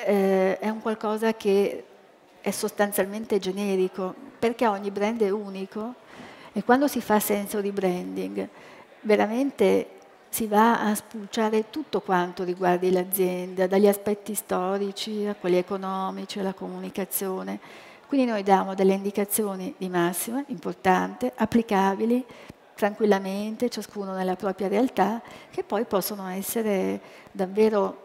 A: eh, è un qualcosa che è sostanzialmente generico, perché ogni brand è unico e quando si fa senso di branding, veramente si va a spulciare tutto quanto riguarda l'azienda, dagli aspetti storici a quelli economici, alla comunicazione. Quindi noi diamo delle indicazioni di massima, importante, applicabili tranquillamente, ciascuno nella propria realtà, che poi possono essere davvero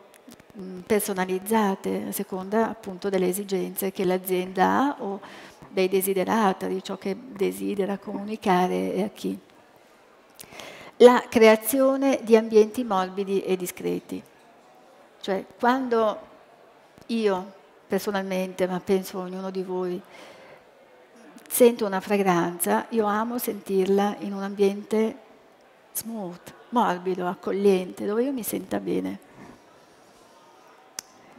A: personalizzate a seconda appunto delle esigenze che l'azienda ha o dei desiderata, di ciò che desidera comunicare e a chi. La creazione di ambienti morbidi e discreti. Cioè, quando io personalmente, ma penso ognuno di voi, sento una fragranza, io amo sentirla in un ambiente smooth, morbido, accogliente, dove io mi senta bene.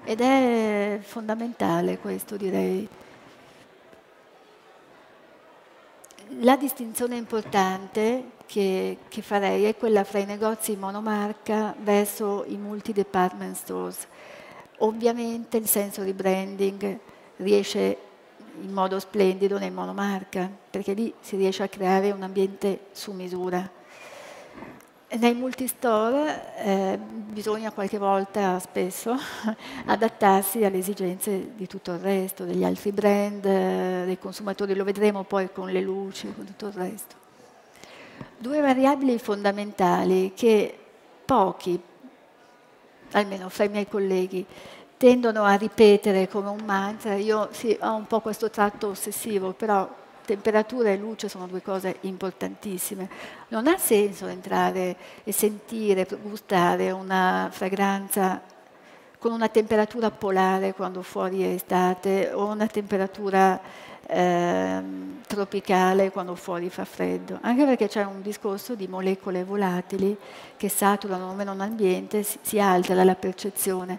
A: Ed è fondamentale questo, direi. La distinzione importante che, che, farei è quella fra i negozi monomarca verso i multi-department stores. Ovviamente il senso di branding riesce in modo splendido nel monomarca, perché lì si riesce a creare un ambiente su misura nei multistore eh, bisogna qualche volta, spesso, adattarsi alle esigenze di tutto il resto, degli altri brand, eh, dei consumatori, lo vedremo poi con le luci, con tutto il resto. Due variabili fondamentali che pochi, almeno fra i miei colleghi, tendono a ripetere come un mantra, io sì, ho un po' questo tratto ossessivo, però temperatura e luce sono due cose importantissime. Non ha senso entrare e sentire, gustare una fragranza con una temperatura polare quando fuori è estate o una temperatura eh, tropicale quando fuori fa freddo, anche perché c'è un discorso di molecole volatili che saturano o meno un ambiente, si, si altera la percezione,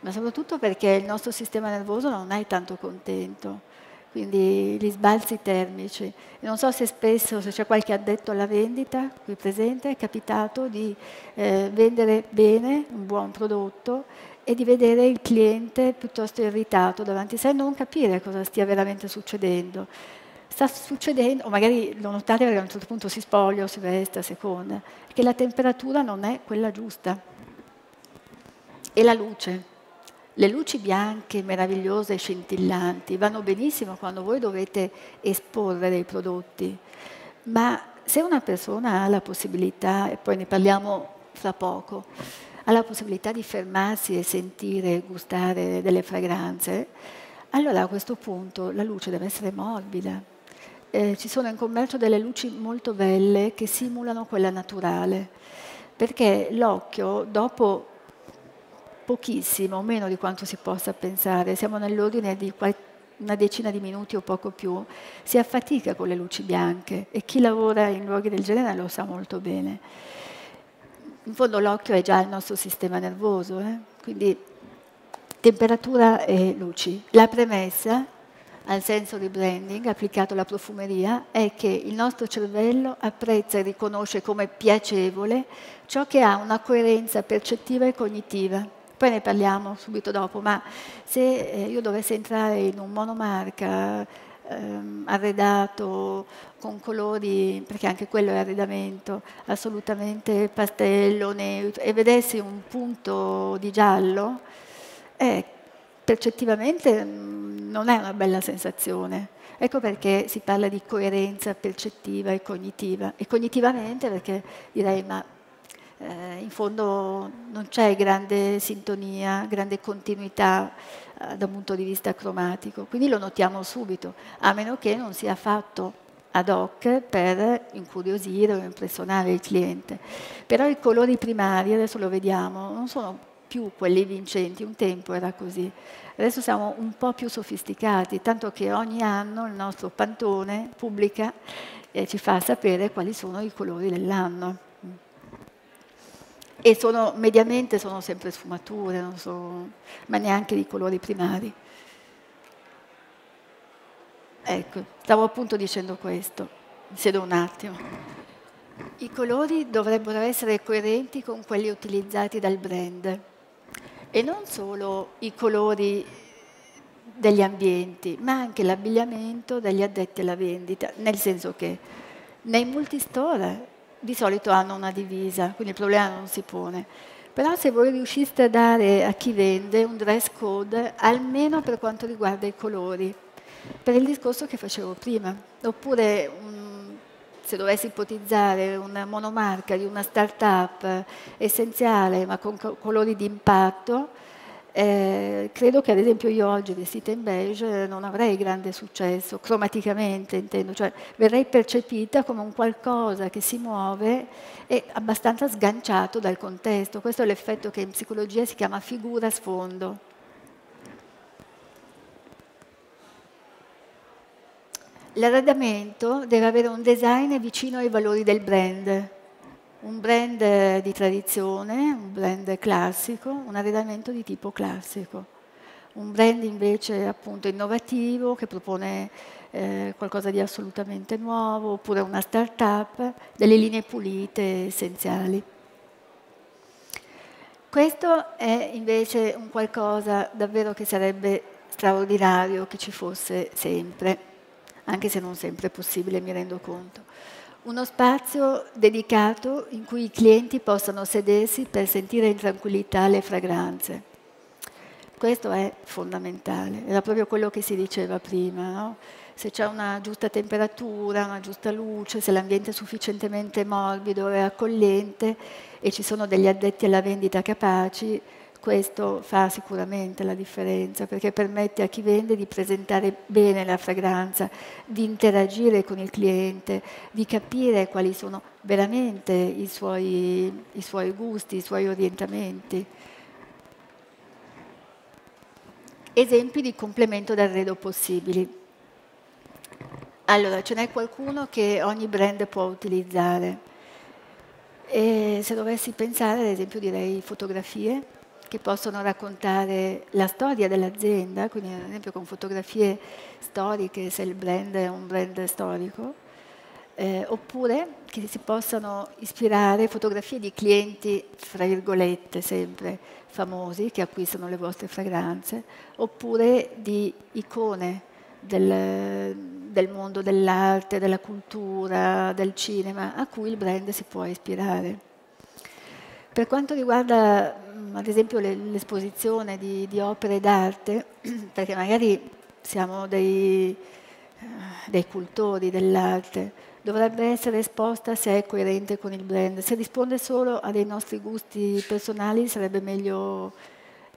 A: ma soprattutto perché il nostro sistema nervoso non è tanto contento. Quindi gli sbalzi termici. Non so se spesso, se c'è qualche addetto alla vendita qui presente, è capitato di eh, vendere bene un buon prodotto e di vedere il cliente piuttosto irritato davanti a sé e non capire cosa stia veramente succedendo. Sta succedendo, o magari lo notate perché a un certo punto si spoglia o si veste a seconda, che la temperatura non è quella giusta. E la luce, le luci bianche, meravigliose e scintillanti vanno benissimo quando voi dovete esporre dei prodotti, ma se una persona ha la possibilità, e poi ne parliamo fra poco, ha la possibilità di fermarsi e sentire gustare delle fragranze, allora a questo punto la luce deve essere morbida. Eh, ci sono in commercio delle luci molto belle che simulano quella naturale, perché l'occhio dopo pochissimo, meno di quanto si possa pensare, siamo nell'ordine di una decina di minuti o poco più, si affatica con le luci bianche e chi lavora in luoghi del genere lo sa molto bene. In fondo l'occhio è già il nostro sistema nervoso, eh? quindi temperatura e luci. La premessa al senso di branding applicato alla profumeria è che il nostro cervello apprezza e riconosce come piacevole ciò che ha una coerenza percettiva e cognitiva poi ne parliamo subito dopo, ma se eh, io dovessi entrare in un monomarca ehm, arredato con colori, perché anche quello è arredamento, assolutamente pastello, neutro, e vedessi un punto di giallo, eh, percettivamente mm, non è una bella sensazione. Ecco perché si parla di coerenza percettiva e cognitiva. E cognitivamente perché direi ma eh, in fondo non c'è grande sintonia, grande continuità eh, da un punto di vista cromatico, quindi lo notiamo subito, a meno che non sia fatto ad hoc per incuriosire o impressionare il cliente. Però i colori primari, adesso lo vediamo, non sono più quelli vincenti, un tempo era così. Adesso siamo un po' più sofisticati, tanto che ogni anno il nostro Pantone pubblica e ci fa sapere quali sono i colori dell'anno e sono, mediamente sono sempre sfumature, sono, ma neanche di colori primari. Ecco, stavo appunto dicendo questo, siedo un attimo. I colori dovrebbero essere coerenti con quelli utilizzati dal brand e non solo i colori degli ambienti, ma anche l'abbigliamento degli addetti alla vendita, nel senso che nei multistore di solito hanno una divisa, quindi il problema non si pone. Però se voi riusciste a dare a chi vende un dress code, almeno per quanto riguarda i colori, per il discorso che facevo prima, oppure un, se dovessi ipotizzare una monomarca di una start-up essenziale ma con colori di impatto, eh, credo che ad esempio io oggi vestita in beige non avrei grande successo, cromaticamente intendo, cioè verrei percepita come un qualcosa che si muove e abbastanza sganciato dal contesto. Questo è l'effetto che in psicologia si chiama figura sfondo. L'arredamento deve avere un design vicino ai valori del brand un brand di tradizione, un brand classico, un arredamento di tipo classico. Un brand invece appunto innovativo che propone eh, qualcosa di assolutamente nuovo, oppure una start-up, delle linee pulite essenziali. Questo è invece un qualcosa davvero che sarebbe straordinario che ci fosse sempre, anche se non sempre è possibile, mi rendo conto. Uno spazio dedicato in cui i clienti possano sedersi per sentire in tranquillità le fragranze. Questo è fondamentale, era proprio quello che si diceva prima. No? Se c'è una giusta temperatura, una giusta luce, se l'ambiente è sufficientemente morbido e accogliente e ci sono degli addetti alla vendita capaci, questo fa sicuramente la differenza perché permette a chi vende di presentare bene la fragranza, di interagire con il cliente, di capire quali sono veramente i suoi, i suoi gusti, i suoi orientamenti. Esempi di complemento d'arredo possibili. Allora, ce n'è qualcuno che ogni brand può utilizzare. E se dovessi pensare, ad esempio, direi fotografie, che possono raccontare la storia dell'azienda, quindi ad esempio con fotografie storiche, se il brand è un brand storico, eh, oppure che si possano ispirare fotografie di clienti, fra virgolette sempre, famosi che acquistano le vostre fragranze, oppure di icone del, del mondo dell'arte, della cultura, del cinema, a cui il brand si può ispirare. Per quanto riguarda ad esempio l'esposizione di, di, opere d'arte, perché magari siamo dei, eh, dei cultori dell'arte, dovrebbe essere esposta se è coerente con il brand. Se risponde solo a dei nostri gusti personali sarebbe meglio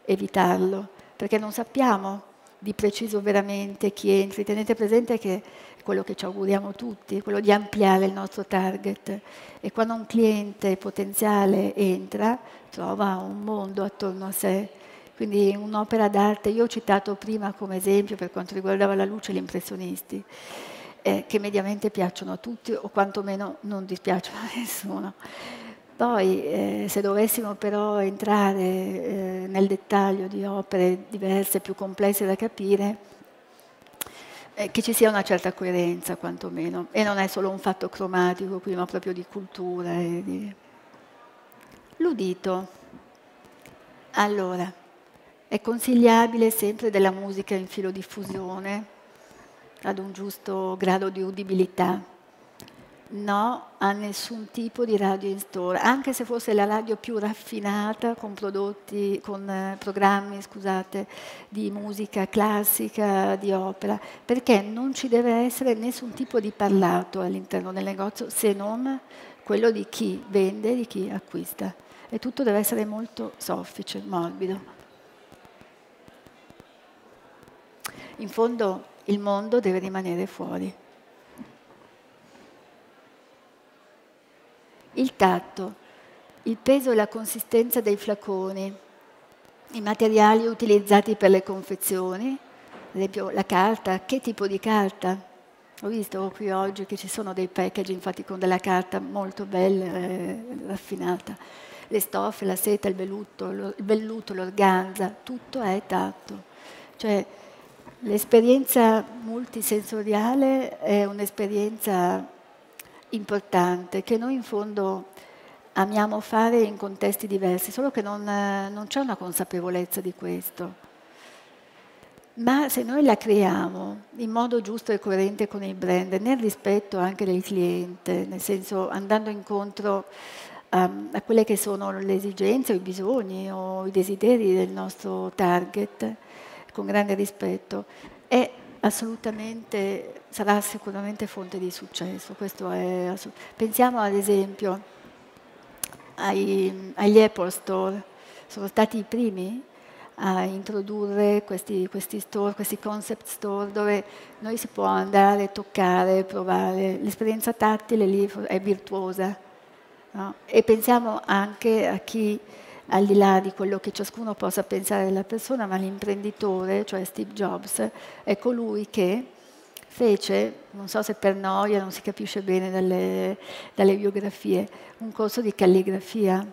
A: evitarlo, perché non sappiamo di preciso veramente chi entri. Tenete presente che quello che ci auguriamo tutti, quello di ampliare il nostro target. E quando un cliente potenziale entra, trova un mondo attorno a sé. Quindi un'opera d'arte, io ho citato prima come esempio per quanto riguardava la luce gli impressionisti, eh, che mediamente piacciono a tutti o quantomeno non dispiacciono a nessuno. Poi, eh, se dovessimo però entrare eh, nel dettaglio di opere diverse, più complesse da capire, che ci sia una certa coerenza quantomeno e non è solo un fatto cromatico qui ma proprio di cultura. Di... L'udito. Allora, è consigliabile sempre della musica in filodiffusione ad un giusto grado di udibilità. No a nessun tipo di radio in store, anche se fosse la radio più raffinata con prodotti, con eh, programmi, scusate, di musica classica, di opera, perché non ci deve essere nessun tipo di parlato all'interno del negozio se non quello di chi vende di chi acquista. E tutto deve essere molto soffice, morbido. In fondo il mondo deve rimanere fuori. Il tatto, il peso e la consistenza dei flaconi, i materiali utilizzati per le confezioni, ad esempio la carta, che tipo di carta? Ho visto qui oggi che ci sono dei package infatti con della carta molto bella, eh, raffinata. Le stoffe, la seta, il velluto, il velluto, l'organza, tutto è tatto. Cioè l'esperienza multisensoriale è un'esperienza importante che noi in fondo amiamo fare in contesti diversi, solo che non, non c'è una consapevolezza di questo. Ma se noi la creiamo in modo giusto e coerente con il brand, nel rispetto anche del cliente, nel senso andando incontro um, a quelle che sono le esigenze o i bisogni o i desideri del nostro target, con grande rispetto, è assolutamente, sarà sicuramente fonte di successo. Assolut- Pensiamo ad esempio ai, agli Apple Store, sono stati i primi a introdurre questi, questi, store, questi concept store dove noi si può andare, toccare, provare. L'esperienza tattile lì è virtuosa. No? E pensiamo anche a chi al di là di quello che ciascuno possa pensare della persona, ma l'imprenditore, cioè Steve Jobs, è colui che fece, non so se per noia, non si capisce bene dalle, dalle biografie, un corso di calligrafia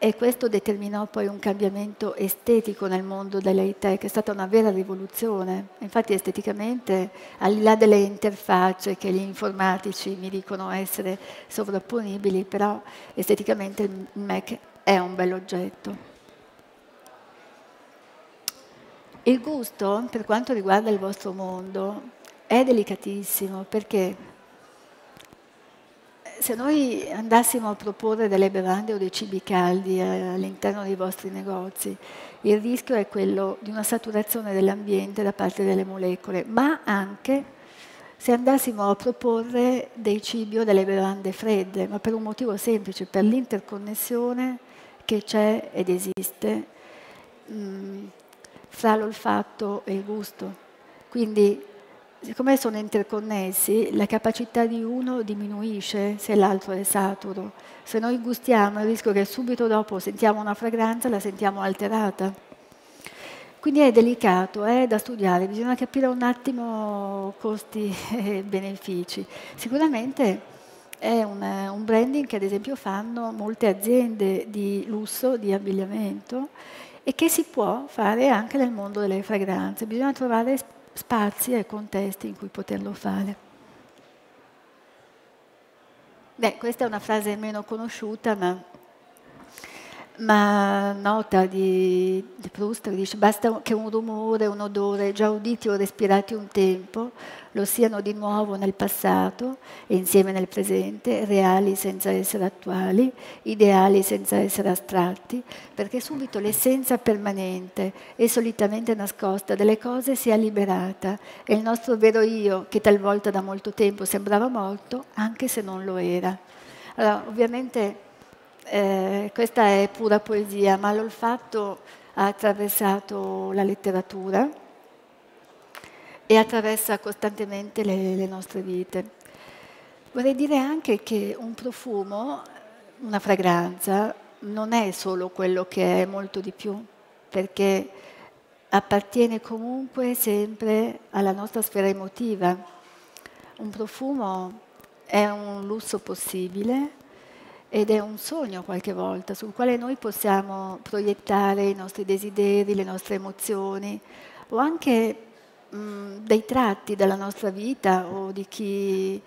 A: e questo determinò poi un cambiamento estetico nel mondo dell'high tech, è stata una vera rivoluzione. Infatti esteticamente, al di là delle interfacce che gli informatici mi dicono essere sovrapponibili, però esteticamente il Mac è un bell'oggetto. Il gusto, per quanto riguarda il vostro mondo, è delicatissimo perché se noi andassimo a proporre delle bevande o dei cibi caldi all'interno dei vostri negozi, il rischio è quello di una saturazione dell'ambiente da parte delle molecole, ma anche se andassimo a proporre dei cibi o delle bevande fredde, ma per un motivo semplice, per l'interconnessione che c'è ed esiste mh, mm, fra l'olfatto e il gusto. Quindi, siccome sono interconnessi, la capacità di uno diminuisce se l'altro è saturo. Se noi gustiamo, il rischio che subito dopo sentiamo una fragranza, la sentiamo alterata. Quindi è delicato, è da studiare, bisogna capire un attimo costi e benefici. Sicuramente è un, un, branding che ad esempio fanno molte aziende di lusso, di abbigliamento e che si può fare anche nel mondo delle fragranze. Bisogna trovare spazi e contesti in cui poterlo fare. Beh, questa è una frase meno conosciuta, ma ma nota di, di Proust dice basta che un rumore, un odore già uditi o respirati un tempo lo siano di nuovo nel passato e insieme nel presente, reali senza essere attuali, ideali senza essere astratti, perché subito l'essenza permanente e solitamente nascosta delle cose sia liberata e il nostro vero io, che talvolta da molto tempo sembrava morto, anche se non lo era. Allora, ovviamente eh, questa è pura poesia, ma l'olfatto ha attraversato la letteratura e attraversa costantemente le, le nostre vite. Vorrei dire anche che un profumo, una fragranza, non è solo quello che è molto di più, perché appartiene comunque sempre alla nostra sfera emotiva. Un profumo è un lusso possibile, ed è un sogno qualche volta sul quale noi possiamo proiettare i nostri desideri, le nostre emozioni o anche mh, dei tratti della nostra vita o di chi,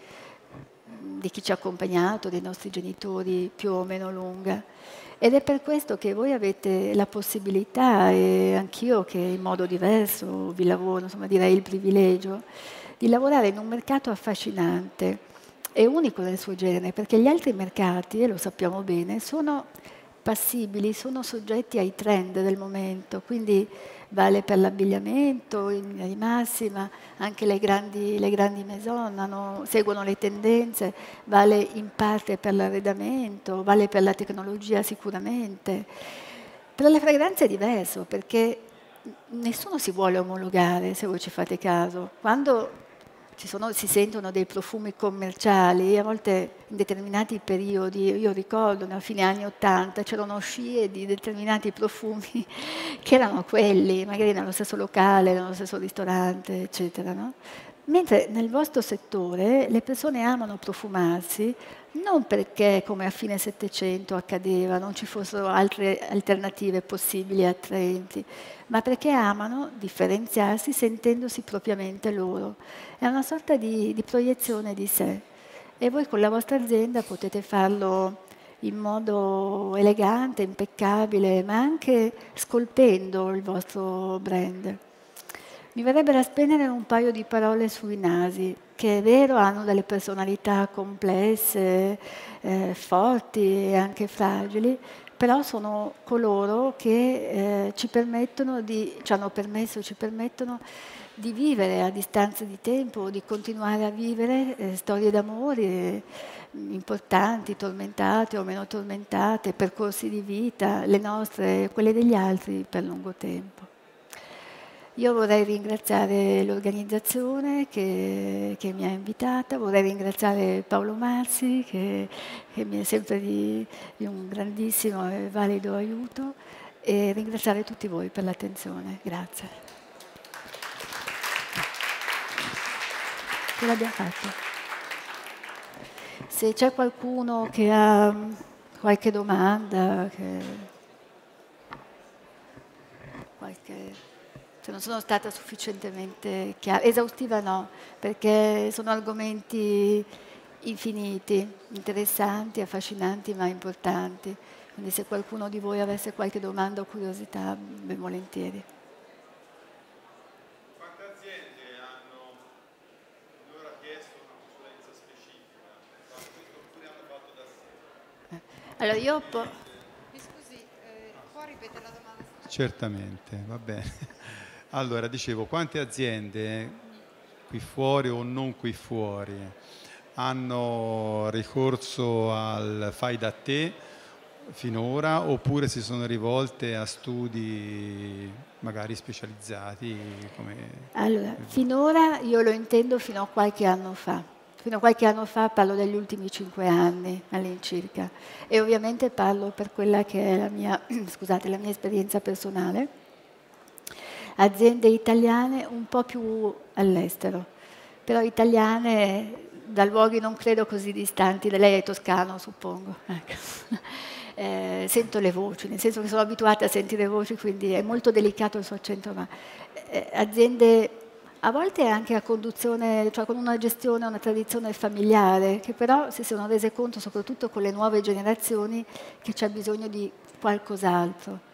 A: di chi ci ha accompagnato, dei nostri genitori più o meno lunga. Ed è per questo che voi avete la possibilità, e anch'io che in modo diverso vi lavoro, insomma direi il privilegio, di lavorare in un mercato affascinante è unico nel suo genere, perché gli altri mercati, e lo sappiamo bene, sono passibili, sono soggetti ai trend del momento, quindi vale per l'abbigliamento in linea di massima, anche le grandi, le grandi maison hanno, seguono le tendenze, vale in parte per l'arredamento, vale per la tecnologia sicuramente. Per le fragranze è diverso perché nessuno si vuole omologare, se voi ci fate caso. Quando sono, si sentono dei profumi commerciali, a volte in determinati periodi, io ricordo nella fine anni 80 c'erano scie di determinati profumi che erano quelli, magari nello stesso locale, nello stesso ristorante, eccetera. No? Mentre nel vostro settore le persone amano profumarsi non perché come a fine Settecento accadeva non ci fossero altre alternative possibili e attraenti, ma perché amano differenziarsi sentendosi propriamente loro. È una sorta di, di proiezione di sé e voi con la vostra azienda potete farlo in modo elegante, impeccabile, ma anche scolpendo il vostro brand. Mi verrebbe da spendere un paio di parole sui nasi, che è vero hanno delle personalità complesse, eh, forti e anche fragili, però sono coloro che eh, ci permettono di, ci hanno permesso, ci permettono di vivere a distanza di tempo, di continuare a vivere eh, storie d'amore eh, importanti, tormentate o meno tormentate, percorsi di vita, le nostre e quelle degli altri per lungo tempo. Io vorrei ringraziare l'organizzazione che, che, mi ha invitata, vorrei ringraziare Paolo Marzi che, che mi è sempre di, di, un grandissimo e valido aiuto e ringraziare tutti voi per l'attenzione. Grazie. Ce l'abbiamo fatto. Se c'è qualcuno che ha qualche domanda, che... qualche se non sono stata sufficientemente chiara, esaustiva no, perché sono argomenti infiniti, interessanti, affascinanti ma importanti. Quindi se qualcuno di voi avesse qualche domanda o curiosità, ben volentieri.
B: Quante aziende hanno finora chiesto una consulenza specifica? Oppure hanno fatto da sé?
A: Allora io... Po-
C: Mi scusi, eh, può ripetere la domanda?
B: Certamente, va bene. Allora, dicevo, quante aziende qui fuori o non qui fuori hanno ricorso al fai da te finora oppure si sono rivolte a studi magari specializzati? Come...
A: Allora, finora io lo intendo fino a qualche anno fa. Fino a qualche anno fa parlo degli ultimi cinque anni all'incirca e ovviamente parlo per quella che è la mia, scusate, la mia esperienza personale aziende italiane un po' più all'estero, però italiane da luoghi non credo così distanti, lei è toscano suppongo. Ecco. Eh, sento le voci, nel senso che sono abituata a sentire voci, quindi è molto delicato il suo accento, ma eh, aziende a volte anche a conduzione, cioè con una gestione, una tradizione familiare, che però si sono rese conto, soprattutto con le nuove generazioni, che c'è bisogno di qualcos'altro.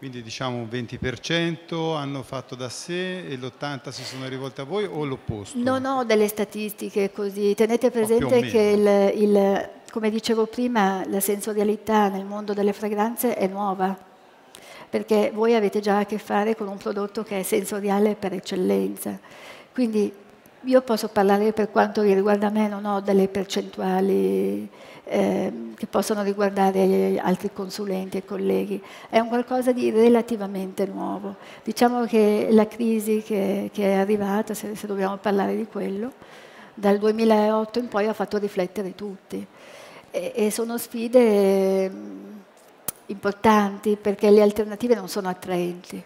B: Quindi diciamo un 20% hanno fatto da sé e l'80% si sono rivolti a voi o l'opposto?
A: Non ho delle statistiche così. Tenete presente che, il, il, come dicevo prima, la sensorialità nel mondo delle fragranze è nuova, perché voi avete già a che fare con un prodotto che è sensoriale per eccellenza. Quindi io posso parlare per quanto riguarda me, non ho delle percentuali eh, che possono riguardare altri consulenti e colleghi. È un qualcosa di relativamente nuovo. Diciamo che la crisi che, che è arrivata, se, se, dobbiamo parlare di quello, dal 2008 in poi ha fatto riflettere tutti. E, e sono sfide mm, importanti perché le alternative non sono attraenti.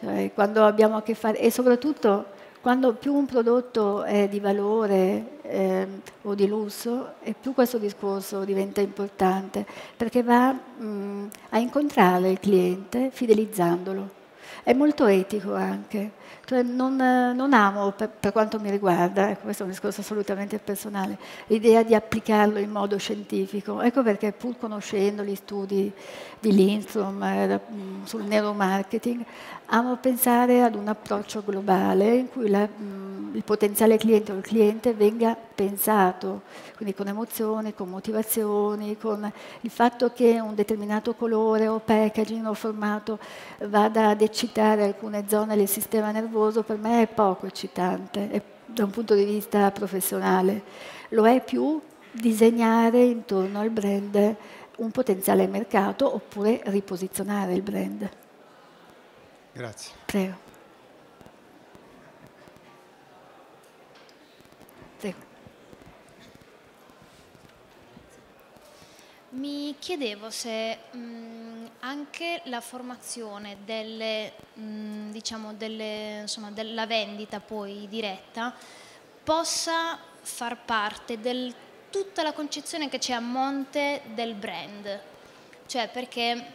A: Cioè, quando abbiamo a che fare, e soprattutto quando più un prodotto è di valore eh, o di lusso, e più questo discorso diventa importante, perché va mh, a incontrare il cliente fidelizzandolo. È molto etico anche. Cioè non, non, amo, per, per, quanto mi riguarda, ecco, questo è un discorso assolutamente personale, l'idea di applicarlo in modo scientifico. Ecco perché pur conoscendo gli studi di Lindstrom eh, sul neuromarketing, amo pensare ad un approccio globale in cui la, mh, il potenziale cliente o il cliente venga pensato, quindi con emozioni, con motivazioni, con il fatto che un determinato colore o packaging o formato vada ad eccitare alcune zone del sistema nervoso, per me è poco eccitante è, da un punto di vista professionale. Lo è più disegnare intorno al brand un potenziale mercato oppure riposizionare il brand.
B: Grazie.
A: Prego. Prego.
D: Mi chiedevo se mh, anche la formazione delle, mh, diciamo delle, insomma, della vendita poi diretta possa far parte di tutta la concezione che c'è a monte del brand. Cioè perché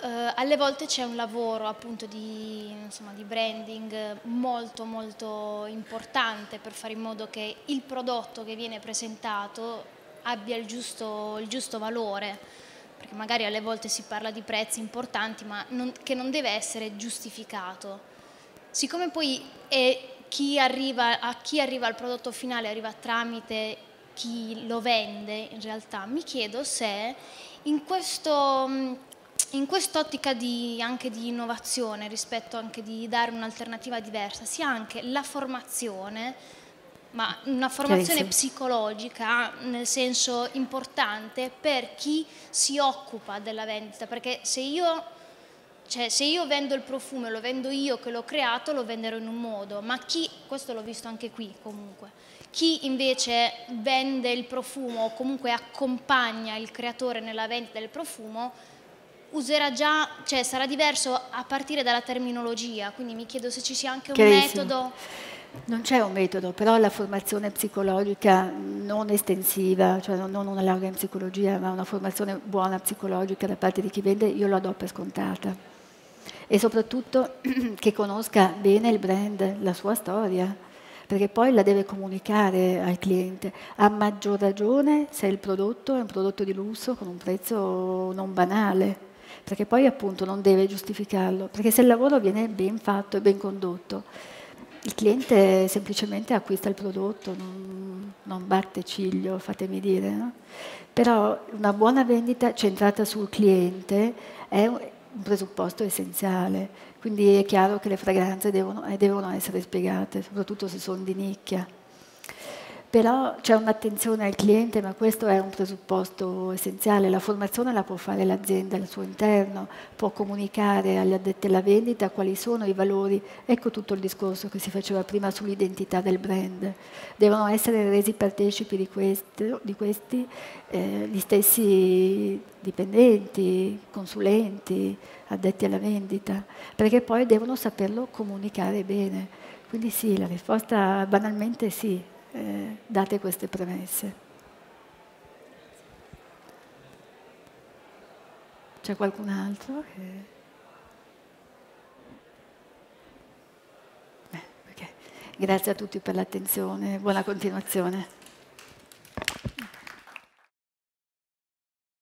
D: eh, alle volte c'è un lavoro appunto di, insomma, di branding molto molto importante per fare in modo che il prodotto che viene presentato abbia il giusto, il giusto valore, perché magari alle volte si parla di prezzi importanti, ma non, che non deve essere giustificato. Siccome poi chi arriva, a chi arriva al prodotto finale arriva tramite chi lo vende, in realtà. Mi chiedo se in questo in quest'ottica di, anche di innovazione rispetto anche di dare un'alternativa diversa sia anche la formazione ma una formazione psicologica nel senso importante per chi si occupa della vendita, perché se io, cioè, se io vendo il profumo e lo vendo io che l'ho creato, lo venderò in un modo, ma chi, questo l'ho visto anche qui comunque, chi invece vende il profumo o comunque accompagna il creatore nella vendita del profumo, userà già, cioè sarà diverso a partire dalla terminologia, quindi mi chiedo se ci sia anche un metodo.
A: Non c'è un metodo, però la formazione psicologica non estensiva, cioè non una laurea in psicologia, ma una formazione buona psicologica da parte di chi vende, io la do per scontata. E soprattutto che conosca bene il brand, la sua storia, perché poi la deve comunicare al cliente. A maggior ragione se il prodotto è un prodotto di lusso con un prezzo non banale, perché poi appunto non deve giustificarlo, perché se il lavoro viene ben fatto e ben condotto, il cliente semplicemente acquista il prodotto, non, non batte ciglio, fatemi dire. No? Però una buona vendita centrata sul cliente è un, presupposto essenziale. Quindi è chiaro che le fragranze devono, eh, devono essere spiegate, soprattutto se sono di nicchia. Però c'è un'attenzione al cliente, ma questo è un presupposto essenziale. La formazione la può fare l'azienda al suo interno, può comunicare agli addetti alla vendita quali sono i valori. Ecco tutto il discorso che si faceva prima sull'identità del brand. Devono essere resi partecipi di, questo, di questi eh, gli stessi dipendenti, consulenti, addetti alla vendita, perché poi devono saperlo comunicare bene. Quindi sì, la risposta banalmente sì, eh, date queste premesse. C'è qualcun altro che... Beh, okay. Grazie a tutti per l'attenzione, buona continuazione.